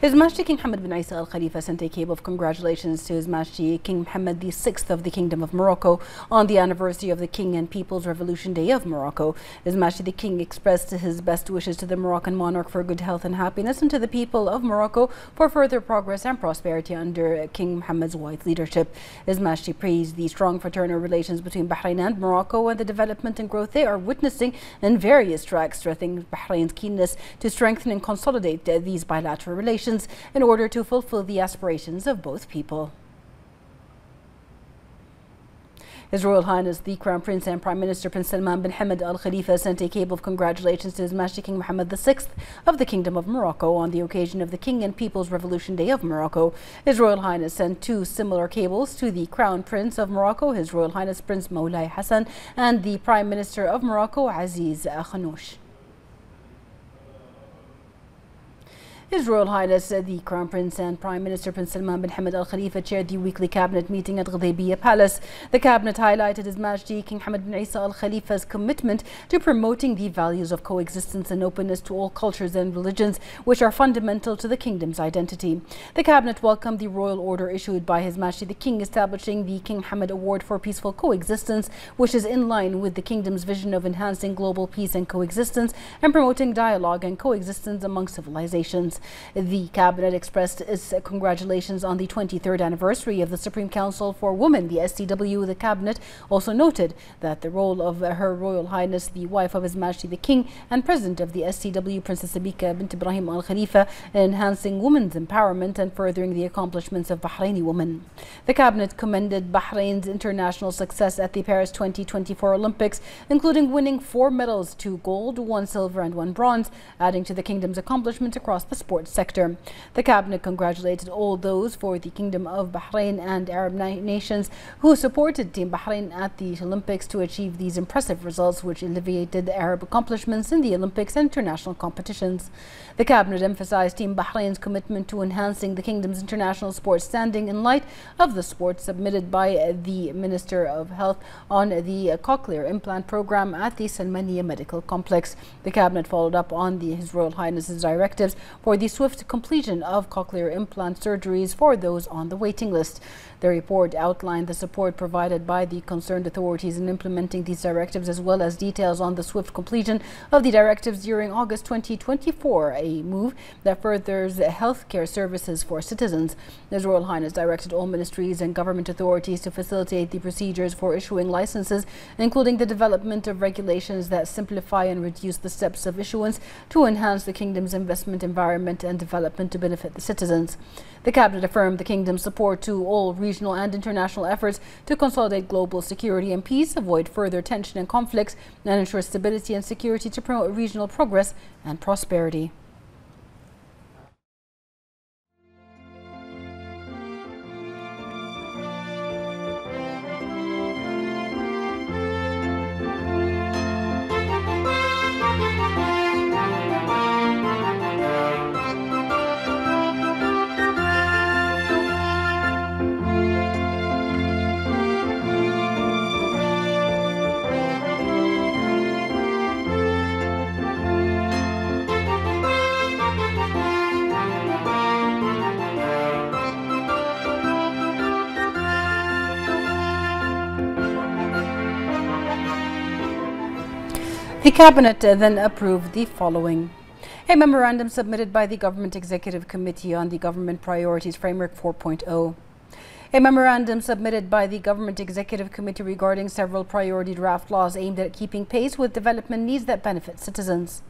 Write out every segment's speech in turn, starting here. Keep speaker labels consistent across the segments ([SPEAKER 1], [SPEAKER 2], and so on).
[SPEAKER 1] His Majesty King Hamad bin Isa Al Khalifa sent a cable of congratulations to His Majesty King Mohammed VI of the Kingdom of Morocco on the anniversary of the King and People's Revolution Day of Morocco. His Majesty the King expressed his best wishes to the Moroccan monarch for good health and happiness and to the people of Morocco for further progress and prosperity under King Mohammed's wise leadership. His Majesty praised the strong fraternal relations between Bahrain and Morocco and the development and growth they are witnessing in various tracks, stressing Bahrain's keenness to strengthen and consolidate these bilateral relations in order to fulfill the aspirations of both people. His Royal Highness the Crown Prince and Prime Minister Prince Salman bin Hamad Al Khalifa sent a cable of congratulations to His Majesty King Mohammed VI of the Kingdom of Morocco on the occasion of the King and People's Revolution Day of Morocco. His Royal Highness sent two similar cables to the Crown Prince of Morocco, His Royal Highness Prince Moulay Hassan, and the Prime Minister of Morocco, Aziz Akhannouch. His Royal Highness uh, the Crown Prince and Prime Minister Prince Salman bin Hamad Al Khalifa chaired the weekly cabinet meeting at Gudaibiya Palace. The cabinet highlighted His Majesty King Hamad bin Isa Al Khalifa's commitment to promoting the values of coexistence and openness to all cultures and religions, which are fundamental to the kingdom's identity. The cabinet welcomed the royal order issued by His Majesty the King establishing the King Hamad Award for Peaceful Coexistence, which is in line with the kingdom's vision of enhancing global peace and coexistence and promoting dialogue and coexistence among civilizations. The cabinet expressed its congratulations on the 23rd anniversary of the Supreme Council for Women, the SCW. The cabinet also noted that the role of Her Royal Highness, the wife of His Majesty the King and President of the SCW, Princess Sabeeka bint Ibrahim Al Khalifa, enhancing women's empowerment and furthering the accomplishments of Bahraini women. The cabinet commended Bahrain's international success at the Paris 2024 Olympics, including winning four medals, two gold, one silver and one bronze, adding to the kingdom's accomplishments across the sector. The cabinet congratulated all those for the Kingdom of Bahrain and Arab nations who supported Team Bahrain at the Olympics to achieve these impressive results, which alleviated the Arab accomplishments in the Olympics and international competitions. The cabinet emphasized Team Bahrain's commitment to enhancing the kingdom's international sports standing in light of the sports submitted by the Minister of Health on the cochlear implant program at the Salmania Medical Complex. The cabinet followed up on the, His Royal Highness's directives for the swift completion of cochlear implant surgeries for those on the waiting list. The report outlined the support provided by the concerned authorities in implementing these directives as well as details on the swift completion of the directives during August 2024, a move that furthers healthcare services for citizens. His Royal Highness directed all ministries and government authorities to facilitate the procedures for issuing licenses, including the development of regulations that simplify and reduce the steps of issuance to enhance the kingdom's investment environment and development to benefit the citizens. The cabinet affirmed the kingdom's support to all regional and international efforts to consolidate global security and peace, avoid further tension and conflicts, and ensure stability and security to promote regional progress and prosperity. The Cabinet then approved the following. A memorandum submitted by the Government Executive Committee on the Government Priorities Framework 4.0. A memorandum submitted by the Government Executive Committee regarding several priority draft laws aimed at keeping pace with development needs that benefit citizens.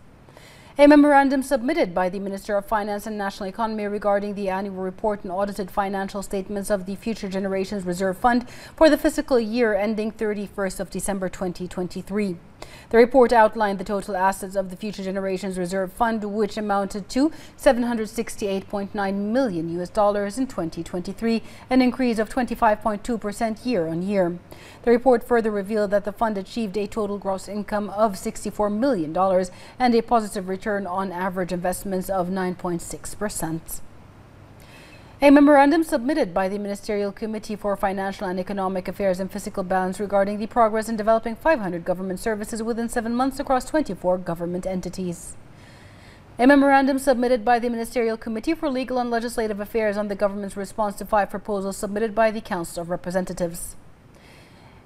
[SPEAKER 1] A memorandum submitted by the Minister of Finance and National Economy regarding the annual report and audited financial statements of the Future Generations Reserve Fund for the fiscal year ending 31st of December 2023. The report outlined the total assets of the Future Generations Reserve Fund, which amounted to 768.9 million US dollars in 2023, an increase of 25.2% year on year. The report further revealed that the fund achieved a total gross income of $64 million and a positive return on average investments of 9.6%. A memorandum submitted by the Ministerial Committee for Financial and Economic Affairs and Fiscal Balance regarding the progress in developing 500 government services within seven months across 24 government entities. A memorandum submitted by the Ministerial Committee for Legal and Legislative Affairs on the government's response to five proposals submitted by the Council of Representatives.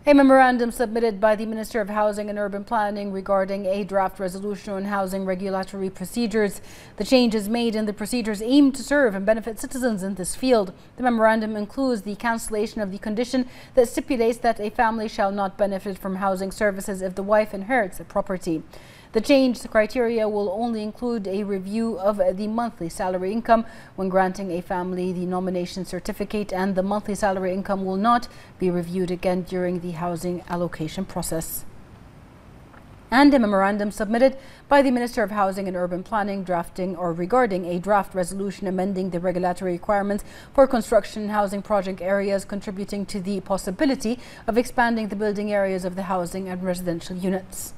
[SPEAKER 1] A memorandum submitted by the Minister of Housing and Urban Planning regarding a draft resolution on housing regulatory procedures. The changes made in the procedures aim to serve and benefit citizens in this field. The memorandum includes the cancellation of the condition that stipulates that a family shall not benefit from housing services if the wife inherits a property. The changed criteria will only include a review of the monthly salary income when granting a family the nomination certificate and the monthly salary income will not be reviewed again during the housing allocation process and a memorandum submitted by the Minister of Housing and Urban Planning drafting or regarding a draft resolution amending the regulatory requirements for construction housing project areas contributing to the possibility of expanding the building areas of the housing and residential units.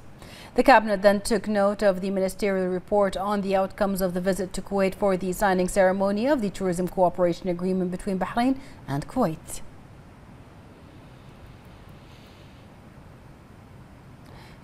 [SPEAKER 1] The cabinet then took note of the ministerial report on the outcomes of the visit to Kuwait for the signing ceremony of the tourism cooperation agreement between Bahrain and Kuwait.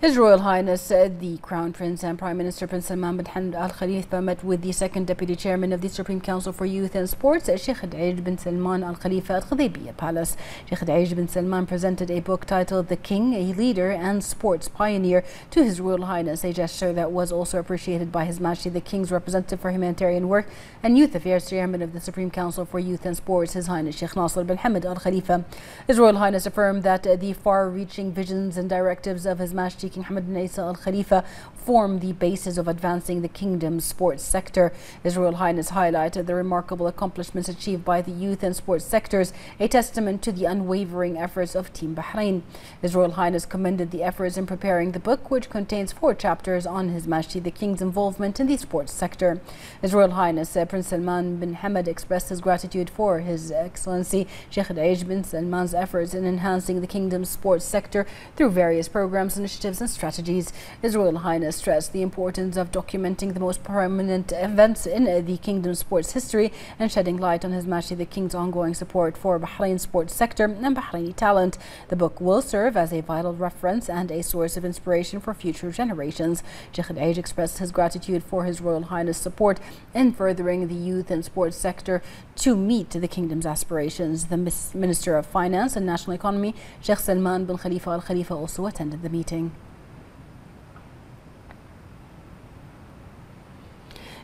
[SPEAKER 1] His Royal Highness uh, the Crown Prince and Prime Minister Prince Salman bin Hamad Al Khalifa uh, met with the second Deputy Chairman of the Supreme Council for Youth and Sports, uh, Sheikh Daij bin Salman Al Khalifa at Gudaibiya Palace. Sheikh Daij bin Salman presented a book titled The King, a Leader and Sports Pioneer to His Royal Highness, a gesture that was also appreciated by His Majesty the King's representative for humanitarian work and youth affairs Chairman of the Supreme Council for Youth and Sports, His Highness Sheikh Nasser bin Hamad Al Khalifa. His Royal Highness affirmed that the far-reaching visions and directives of His Majesty King Hamad bin Isa Al Khalifa form the basis of advancing the kingdom's sports sector. His Royal Highness highlighted the remarkable accomplishments achieved by the youth and sports sectors, a testament to the unwavering efforts of Team Bahrain. His Royal Highness commended the efforts in preparing the book, which contains four chapters on His Majesty the King's involvement in the sports sector. His Royal Highness uh, Prince Salman bin Hamad expressed his gratitude for His Excellency Sheikh Daij bin Salman's efforts in enhancing the kingdom's sports sector through various programs, initiatives and strategies. His Royal Highness stressed the importance of documenting the most prominent events in the kingdom's sports history and shedding light on His Majesty the King's ongoing support for Bahrain's sports sector and Bahraini talent. The book will serve as a vital reference and a source of inspiration for future generations. Sheikh Daij expressed his gratitude for His Royal Highness support in furthering the youth and sports sector to meet the kingdom's aspirations. The Minister of Finance and National Economy, Sheikh Salman bin Khalifa Al Khalifa, also attended the meeting.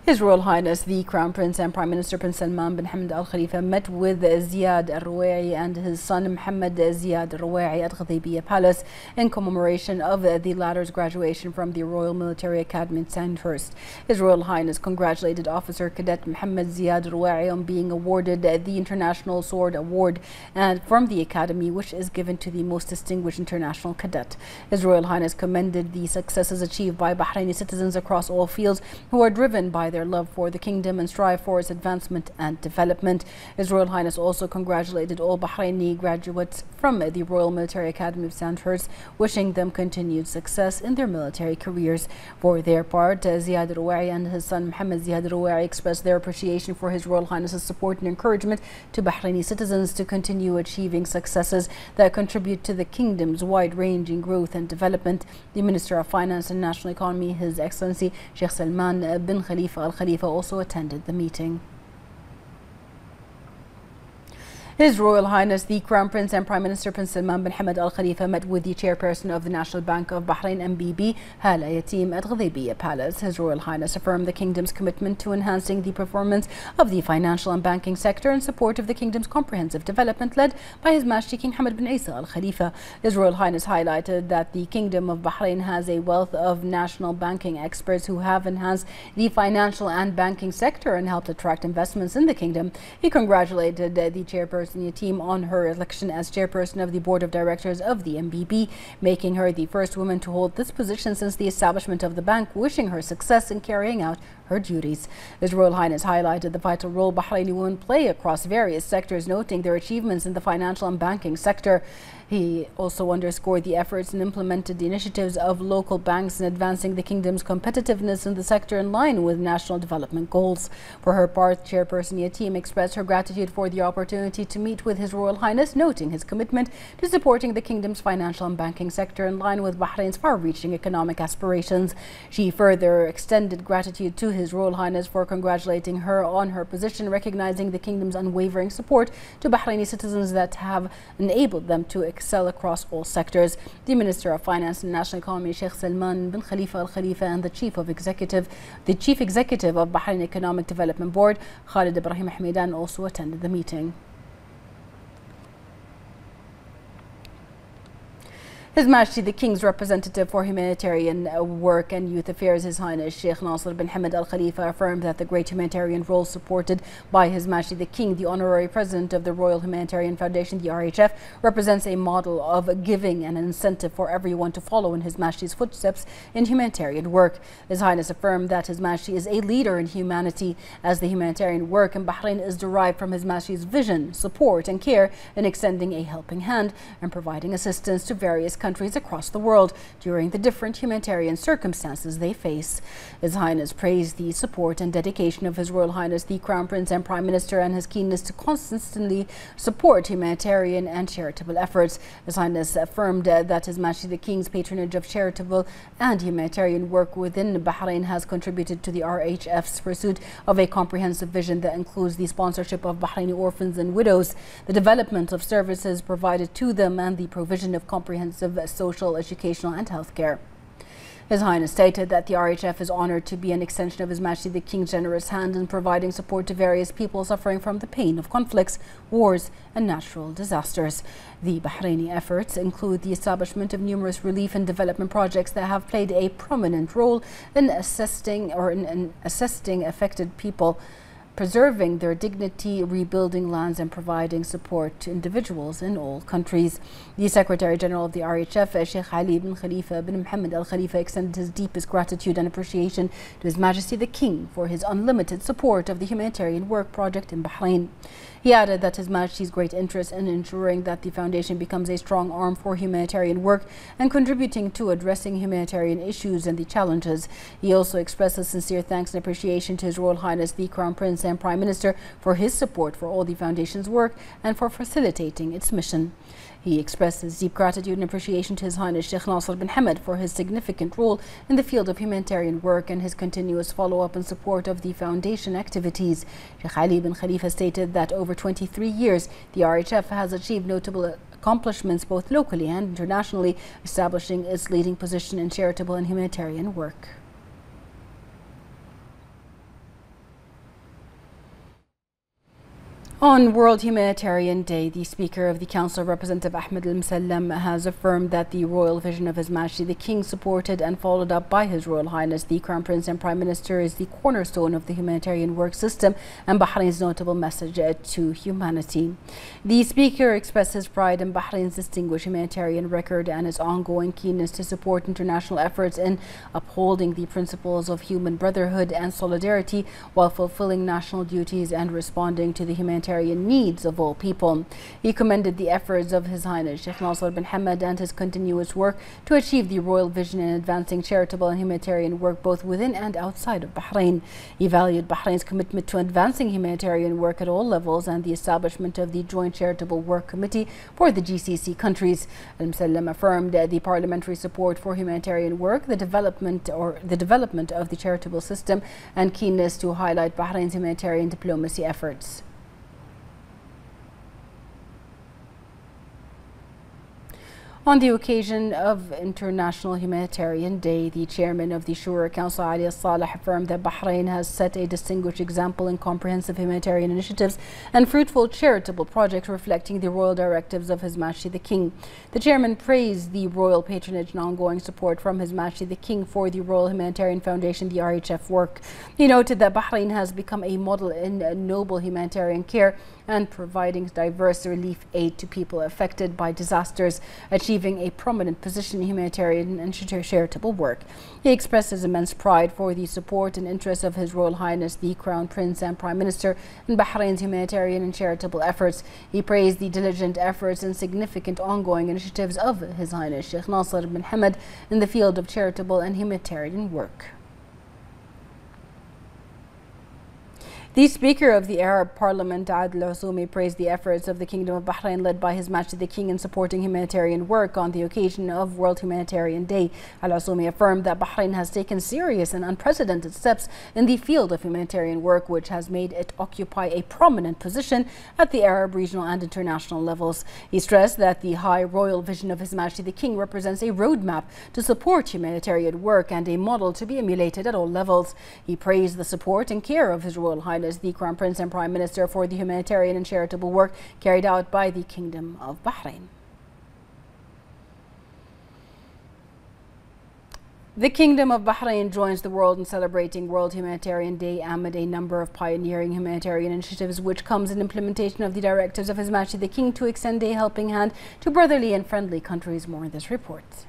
[SPEAKER 1] His Royal Highness the Crown Prince and Prime Minister Prince Salman bin Hamad Al Khalifa met with Ziad Al Ruwa'i and his son Mohammed Ziad Al Ruwa'i at Gudaibiya Palace in commemoration of the latter's graduation from the Royal Military Academy in Sandhurst. His Royal Highness congratulated Officer Cadet Mohammed Ziad Al Ruwa'i on being awarded the International Sword Award and from the Academy, which is given to the most distinguished international cadet. His Royal Highness commended the successes achieved by Bahraini citizens across all fields who are driven by their their love for the kingdom and strive for its advancement and development. His Royal Highness also congratulated all Bahraini graduates from the Royal Military Academy of Sandhurst, wishing them continued success in their military careers. For their part, uh, Ziad Ruwa'i and his son Mohammed Ziad Ruwa'i expressed their appreciation for His Royal Highness's support and encouragement to Bahraini citizens to continue achieving successes that contribute to the kingdom's wide-ranging growth and development. The Minister of Finance and National Economy, His Excellency Sheikh Salman bin Khalifa Al Khalifa also attended the meeting. His Royal Highness the Crown Prince and Prime Minister Prince Salman bin Hamad Al Khalifa met with the chairperson of the National Bank of Bahrain NBB, Hala Yatim at Gudaibiya Palace. His Royal Highness affirmed the kingdom's commitment to enhancing the performance of the financial and banking sector in support of the kingdom's comprehensive development led by His Majesty King Hamad bin Isa Al Khalifa. His Royal Highness highlighted that the Kingdom of Bahrain has a wealth of national banking experts who have enhanced the financial and banking sector and helped attract investments in the kingdom. He congratulated the chairperson chairperson Yatim on her election as chairperson of the board of directors of the NBB, making her the first woman to hold this position since the establishment of the bank, wishing her success in carrying out her duties. His Royal Highness highlighted the vital role Bahraini women play across various sectors, noting their achievements in the financial and banking sector. He also underscored the efforts and implemented the initiatives of local banks in advancing the kingdom's competitiveness in the sector in line with national development goals. For her part, Chairperson Yatim expressed her gratitude for the opportunity to meet with His Royal Highness, noting his commitment to supporting the kingdom's financial and banking sector in line with Bahrain's far-reaching economic aspirations. She further extended gratitude to His Royal Highness for congratulating her on her position, recognizing the kingdom's unwavering support to Bahraini citizens that have enabled them to excel across all sectors. The Minister of Finance and National Economy, Sheikh Salman bin Khalifa Al Khalifa, and the Chief of Executive, the Chief Executive of Bahrain Economic Development Board, Khalid Ibrahim Humaidan, also attended the meeting. His Majesty the King's representative for humanitarian uh, work and youth affairs, His Highness Sheikh Nasser bin Hamad Al Khalifa, affirmed that the great humanitarian role supported by His Majesty the King, the honorary president of the Royal Humanitarian Foundation, the RHF, represents a model of giving and an incentive for everyone to follow in His Majesty's footsteps in humanitarian work. His Highness affirmed that His Majesty is a leader in humanity as the humanitarian work in Bahrain is derived from His Majesty's vision, support, and care in extending a helping hand and providing assistance to various countries countries across the world during the different humanitarian circumstances they face. His Highness praised the support and dedication of His Royal Highness the Crown Prince and Prime Minister and his keenness to constantly support humanitarian and charitable efforts. His Highness affirmed uh, that His Majesty the King's patronage of charitable and humanitarian work within Bahrain has contributed to the RHF's pursuit of a comprehensive vision that includes the sponsorship of Bahraini orphans and widows, the development of services provided to them, and the provision of comprehensive social, educational and healthcare. His Highness stated that the RHF is honored to be an extension of His Majesty the King's generous hand in providing support to various people suffering from the pain of conflicts, wars and natural disasters. The Bahraini efforts include the establishment of numerous relief and development projects that have played a prominent role in assisting or in, in assisting affected people preserving their dignity, rebuilding lands and providing support to individuals in all countries. The Secretary General of the RHF, uh, Sheikh Ali bin Khalifa bin Mohammed Al Khalifa, extended his deepest gratitude and appreciation to His Majesty the King for his unlimited support of the humanitarian work project in Bahrain. He added that His Majesty's great interest in ensuring that the foundation becomes a strong arm for humanitarian work and contributing to addressing humanitarian issues and the challenges. He also expressed his sincere thanks and appreciation to His Royal Highness the Crown Prince and Prime Minister for his support for all the foundation's work and for facilitating its mission. He expressed his deep gratitude and appreciation to His Highness Sheikh Nasser bin Hamad for his significant role in the field of humanitarian work and his continuous follow-up and support of the foundation activities. Sheikh Ali bin Khalifa stated that over 23 years, the RHF has achieved notable accomplishments both locally and internationally, establishing its leading position in charitable and humanitarian work. On World Humanitarian Day, the Speaker of the Council, Representative Ahmed Al Musallam, has affirmed that the royal vision of His Majesty the King, supported and followed up by His Royal Highness the Crown Prince and Prime Minister, is the cornerstone of the humanitarian work system and Bahrain's notable message to humanity. The Speaker expressed his pride in Bahrain's distinguished humanitarian record and his ongoing keenness to support international efforts in upholding the principles of human brotherhood and solidarity while fulfilling national duties and responding to the humanitarian humanitarian needs of all people. He commended the efforts of His Highness Sheikh Nasser bin Hamad and his continuous work to achieve the royal vision in advancing charitable and humanitarian work both within and outside of Bahrain. He valued Bahrain's commitment to advancing humanitarian work at all levels and the establishment of the Joint Charitable Work Committee for the GCC countries. Al-Musallam affirmed the parliamentary support for humanitarian work, the development or the development of the charitable system and keenness to highlight Bahrain's humanitarian diplomacy efforts. On the occasion of International Humanitarian Day, the chairman of the Shura Council, Ali Saleh, affirmed that Bahrain has set a distinguished example in comprehensive humanitarian initiatives and fruitful charitable projects reflecting the royal directives of His Majesty the King. The chairman praised the royal patronage and ongoing support from His Majesty the King for the Royal Humanitarian Foundation, the RHF work. He noted that Bahrain has become a model in noble humanitarian care and providing diverse relief aid to people affected by disasters, achieving a prominent position in humanitarian and charitable work. He expresses immense pride for the support and interest of His Royal Highness the Crown Prince and Prime Minister in Bahrain's humanitarian and charitable efforts. He praised the diligent efforts and significant ongoing initiatives of His Highness Sheikh Nasser bin Hamad in the field of charitable and humanitarian work. The Speaker of the Arab Parliament, Adel Al praised the efforts of the Kingdom of Bahrain led by His Majesty the King in supporting humanitarian work on the occasion of World Humanitarian Day. Al Asumi affirmed that Bahrain has taken serious and unprecedented steps in the field of humanitarian work, which has made it occupy a prominent position at the Arab regional and international levels. He stressed that the high royal vision of His Majesty the King represents a roadmap to support humanitarian work and a model to be emulated at all levels. He praised the support and care of His Royal Highness the Crown Prince and Prime Minister for the humanitarian and charitable work carried out by the Kingdom of Bahrain. The Kingdom of Bahrain joins the world in celebrating World Humanitarian Day amid a number of pioneering humanitarian initiatives, which comes in implementation of the directives of His Majesty the King to extend a helping hand to brotherly and friendly countries. More in this report.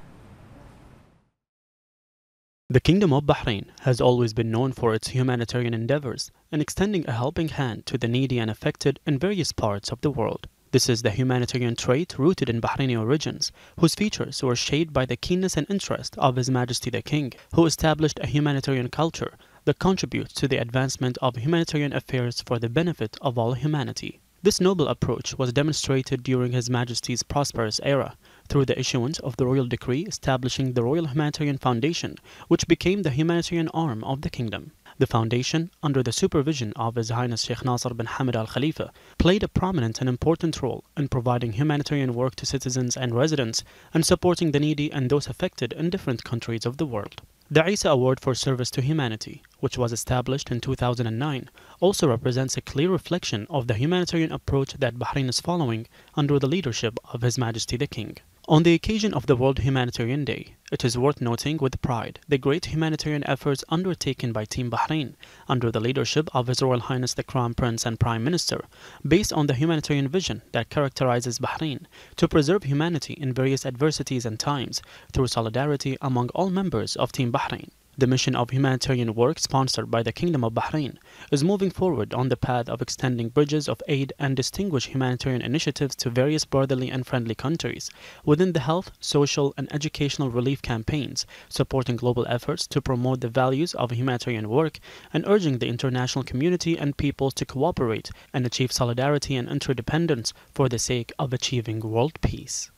[SPEAKER 2] The Kingdom of Bahrain has always been known for its humanitarian endeavors and extending a helping hand to the needy and affected in various parts of the world. This is the humanitarian trait rooted in Bahraini origins, whose features were shaped by the keenness and interest of His Majesty the King, who established a humanitarian culture that contributes to the advancement of humanitarian affairs for the benefit of all humanity. This noble approach was demonstrated during His Majesty's prosperous era through the issuance of the royal decree establishing the Royal Humanitarian Foundation, which became the humanitarian arm of the kingdom. The foundation, under the supervision of His Highness Sheikh Nasser bin Hamad Al Khalifa, played a prominent and important role in providing humanitarian work to citizens and residents and supporting the needy and those affected in different countries of the world. The Isa Award for Service to Humanity, which was established in 2009, also represents a clear reflection of the humanitarian approach that Bahrain is following under the leadership of His Majesty the King. On the occasion of the World Humanitarian Day, it is worth noting with pride the great humanitarian efforts undertaken by Team Bahrain under the leadership of His Royal Highness the Crown Prince and Prime Minister, based on the humanitarian vision that characterizes Bahrain to preserve humanity in various adversities and times through solidarity among all members of Team Bahrain. The mission of humanitarian work sponsored by the Kingdom of Bahrain is moving forward on the path of extending bridges of aid and distinguished humanitarian initiatives to various brotherly and friendly countries within the health, social, and educational relief campaigns, supporting global efforts to promote the values of humanitarian work and urging the international community and peoples to cooperate and achieve solidarity and interdependence for the sake of achieving world peace.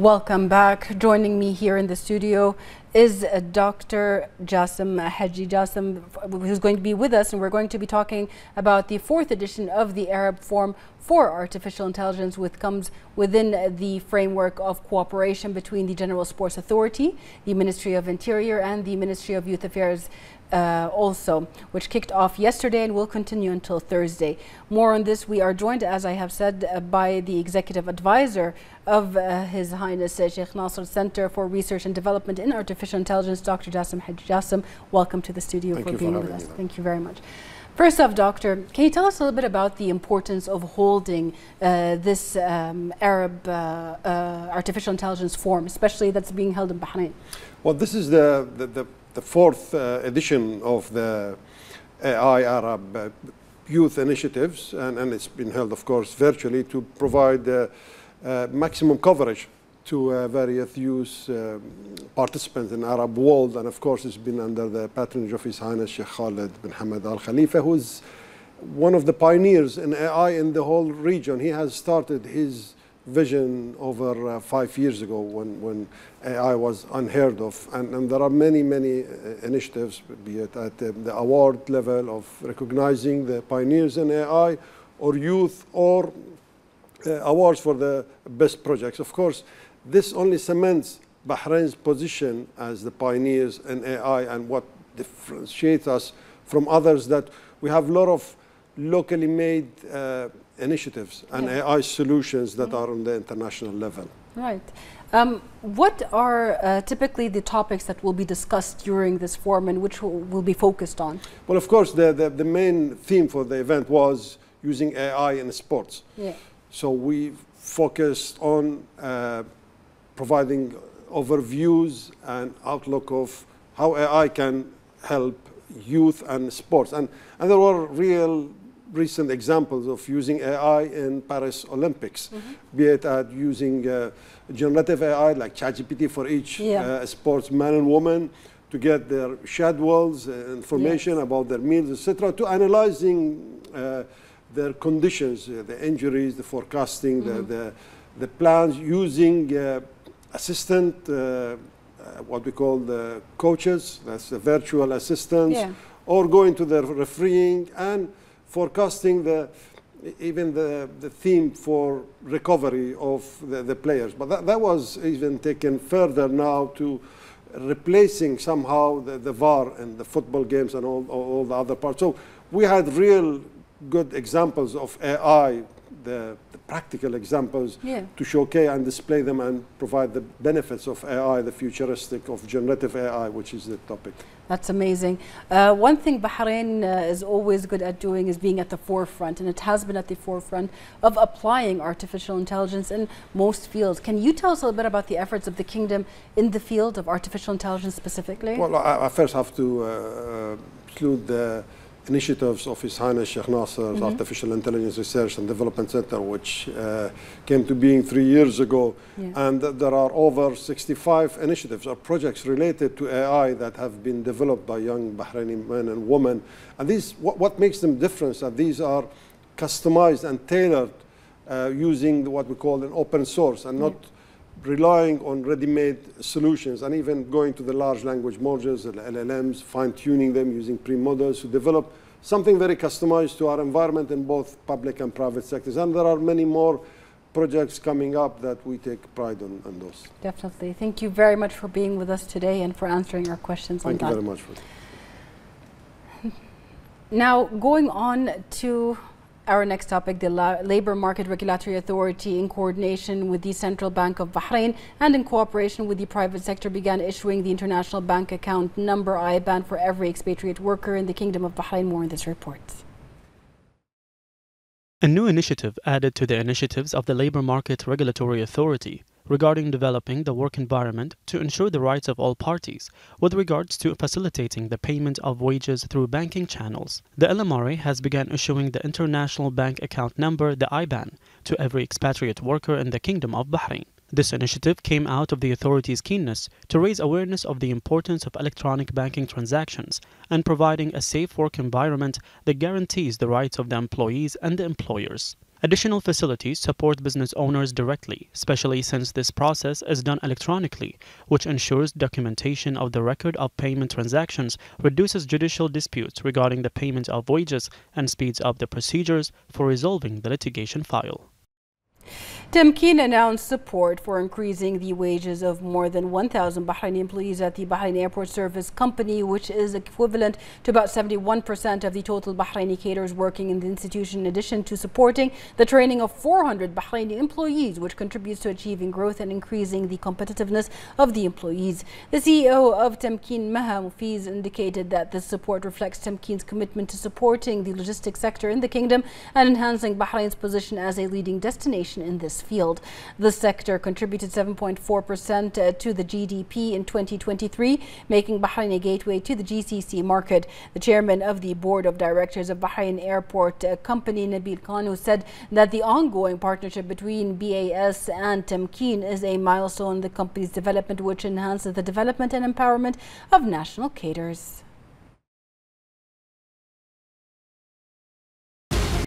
[SPEAKER 1] Welcome back. Joining me here in the studio is uh, Dr. Jassim Haji Jassim, who's going to be with us, and we're going to be talking about the fourth edition of the Arab Forum for Artificial Intelligence, which comes within the framework of cooperation between the General Sports Authority, the Ministry of Interior, and the Ministry of Youth Affairs uh, also, which kicked off yesterday and will continue until Thursday. More on this, we are joined, as I have said, uh, by the executive advisor of uh, His Highness uh, Sheikh Nasser Center for Research and Development in Artificial Intelligence, Dr. Jassim Haji Jassim. Welcome to the studio
[SPEAKER 3] Thank
[SPEAKER 1] for being
[SPEAKER 3] for
[SPEAKER 1] with us. Thank you very much. First off, Doctor, can you tell us a little bit about the importance of holding uh, this um, Arab uh, uh, artificial intelligence forum, especially that's being held in Bahrain?
[SPEAKER 3] Well, this is the, the, the the fourth uh, edition of the AI Arab uh, youth initiatives, and, and, it's been held, of course, virtually to provide uh, maximum coverage to uh, various youth uh, participants in Arab world, and of course, it's been under the patronage of His Highness Sheikh Khalid bin Hamad Al Khalifa, who's one of the pioneers in AI in the whole region. He has started his vision over uh, five years ago when, when AI was unheard of. And, and there are many, many uh, initiatives, be it at the, the award level of recognizing the pioneers in AI or youth or uh, awards for the best projects. Of course, this only cements Bahrain's position as the pioneers in AI and what differentiates us from others that we have a lot of locally made uh, initiatives and yeah. AI solutions that yeah. are on the international level.
[SPEAKER 1] Right. Um, what are uh, typically the topics that will be discussed during this forum and which will, will be focused on?
[SPEAKER 3] Well, of course, the, the, the, main theme for the event was using AI in sports. Yeah. So we focused on uh, providing overviews and outlook of how AI can help youth and sports. And, and there were real recent examples of using AI in Paris Olympics, mm -hmm. be it at using uh, generative AI like ChatGPT for each yeah. uh, sportsman and woman to get their schedules, uh, information yes. about their meals, etc., to analyzing uh, their conditions, uh, the injuries, the forecasting, mm -hmm. the, mm-hmm. the, the, plans, using uh, assistant, what we call the coaches, that's the virtual assistants, yeah. or going to the refereeing and forecasting the even the, the theme for recovery of the, the players. But that, that was even taken further now to replacing somehow the, the VAR and the football games and all, all, all the other parts. So we had real good examples of AI, the, the practical examples yeah. to showcase and display them and provide the benefits of AI, the futuristic of generative AI, which is the topic.
[SPEAKER 1] That's amazing. Uh, one thing Bahrain uh, is always good at doing is being at the forefront, and it has been at the forefront of applying artificial intelligence in most fields. Can you tell us a little bit about the efforts of the kingdom in the field of artificial intelligence specifically?
[SPEAKER 3] Well, I, I first have to uh, include the initiatives of His Highness Sheikh Nasser's mm -hmm. Artificial Intelligence Research and Development Center, which uh, came to being three years ago. Yeah. And there are over 65 initiatives or projects related to AI that have been developed by young Bahraini men and women. And these, what, what makes them different that these are customized and tailored uh, using what we call an open source and not yeah relying on ready-made solutions and even going to the large language models, LLMs, fine-tuning them using pre-models to develop something very customized to our environment in both public and private sectors. And there are many more projects coming up that we take pride on, on those.
[SPEAKER 1] Definitely. Thank you very much for being with us today and for answering our questions
[SPEAKER 3] Thank
[SPEAKER 1] on
[SPEAKER 3] that. Thank you very much. For
[SPEAKER 1] now, going on to our next topic, the La Labor Market Regulatory Authority, in coordination with the Central Bank of Bahrain and in cooperation with the private sector, began issuing the international bank account number IBAN for every expatriate worker in the Kingdom of Bahrain. More in this report.
[SPEAKER 2] A new initiative added to the initiatives of the Labor Market Regulatory Authority regarding developing the work environment to ensure the rights of all parties with regards to facilitating the payment of wages through banking channels. The LMRA has begun issuing the International Bank Account Number, the IBAN, to every expatriate worker in the Kingdom of Bahrain. This initiative came out of the authorities' keenness to raise awareness of the importance of electronic banking transactions and providing a safe work environment that guarantees the rights of the employees and the employers. Additional facilities support business owners directly, especially since this process is done electronically, which ensures documentation of the record of payment transactions, reduces judicial disputes regarding the payment of wages, and speeds up the procedures for resolving the litigation file.
[SPEAKER 1] Tamkeen announced support for increasing the wages of more than 1,000 Bahraini employees at the Bahrain Airport Service Company, which is equivalent to about 71% of the total Bahraini caterers working in the institution, in addition to supporting the training of 400 Bahraini employees, which contributes to achieving growth and increasing the competitiveness of the employees. The CEO of Tamkeen, Maha Mufiz, indicated that this support reflects Tamkeen's commitment to supporting the logistics sector in the kingdom and enhancing Bahrain's position as a leading destination in this field. The sector contributed 7.4% uh, to the GDP in 2023, making Bahrain a gateway to the GCC market. The chairman of the board of directors of Bahrain Airport uh, Company, Nabil Kanoo, said that the ongoing partnership between BAS and Tamkeen is a milestone in the company's development, which enhances the development and empowerment of national cadres.